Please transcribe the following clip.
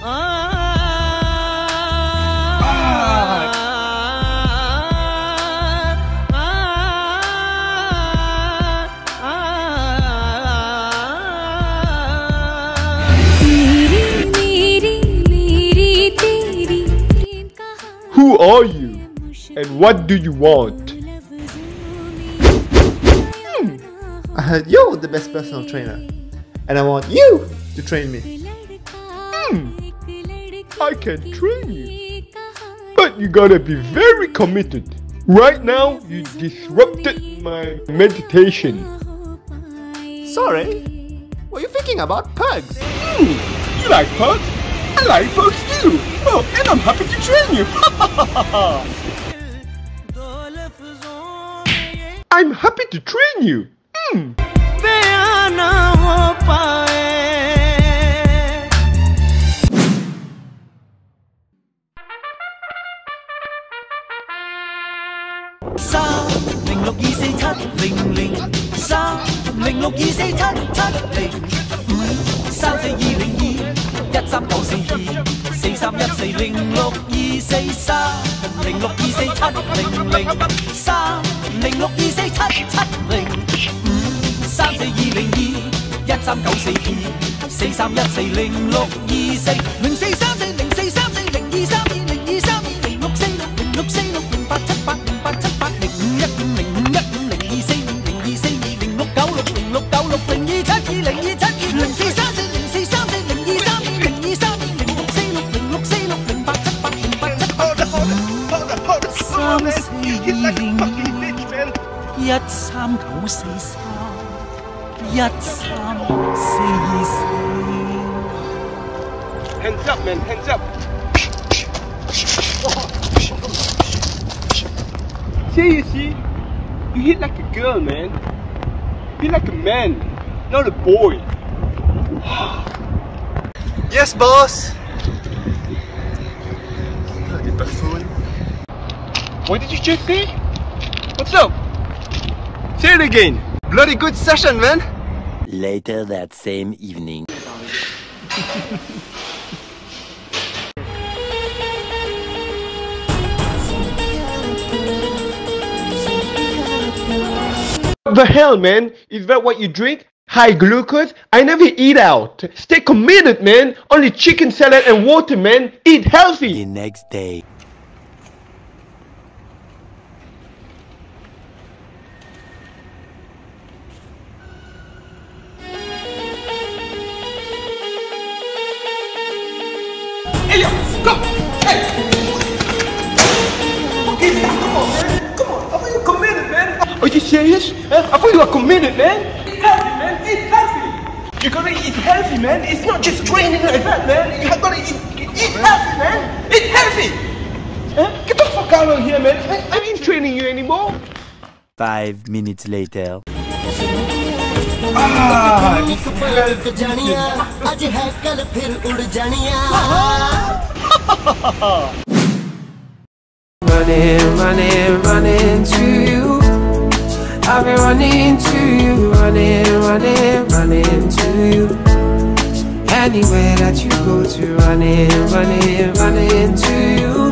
Who are you? And what do you want? Hmm. I heard you're the best personal trainer. And I want you to train me. Hmm. I can train you. But you gotta be very committed. Right now, you disrupted my meditation. Sorry? Were you thinking about pugs? You like pugs? I like pugs too. Oh, and I'm happy to train you. I'm happy to train you. Hmm. 三零六二四七零零三零六二四七七零五三四二零二一三九四二四三一四零六二四三零六二四七零零三零六二四七七零五三四二零二一三九四二四三一四零六二四零四零二七二零二七二零四三四零四三四零二三二零二三二零六四六零六四六零八七八零八七八零三四二零二一三九四三一三四二四。 Hands up, man. Hands up. See, you see? You hit like a girl, man. Hit like a man, not a boy. Yes, boss! Bloody buffoon. What did you just say? What's up? Say it again. Bloody good session, man! Later that same evening. What the hell, man? Is that what you drink? High glucose? I never eat out. Stay committed, man. Only chicken salad and water, man. Eat healthy. The next day. Hey, yo, come! Hey! Come on, man! Come on, I thought you committed, man! Are you serious? Huh? I thought you were committed, man! Eat healthy, man! Eat healthy! You gotta eat healthy, man! It's not just training like that, man! You gotta eat, eat healthy, man! Eat healthy! Huh? Get the fuck out of here, man! I, I ain't training you anymore! Five minutes later. Ah! ਅੱਜ ਹੈ ਕੱਲ ਫਿਰ ਉੜ ਜਾਣੀਆਂ running, running, running to you. I've been running to you, running, running, running to you. Anywhere that you go to, running, running, running to you.